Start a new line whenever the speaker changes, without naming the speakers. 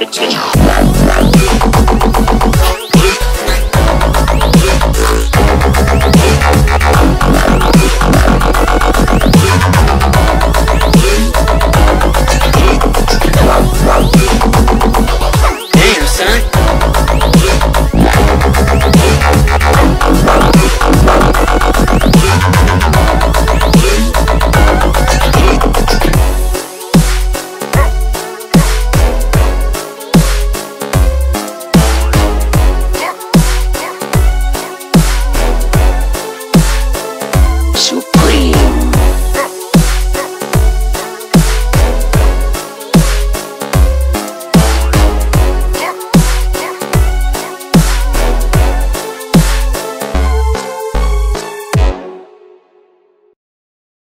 Attention.